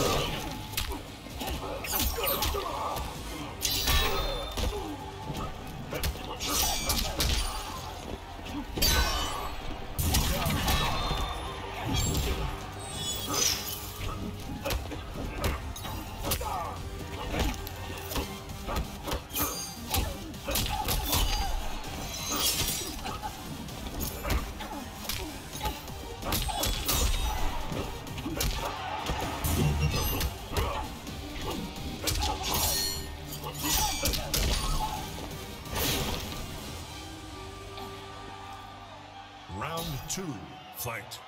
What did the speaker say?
Let's go. Round two, fight.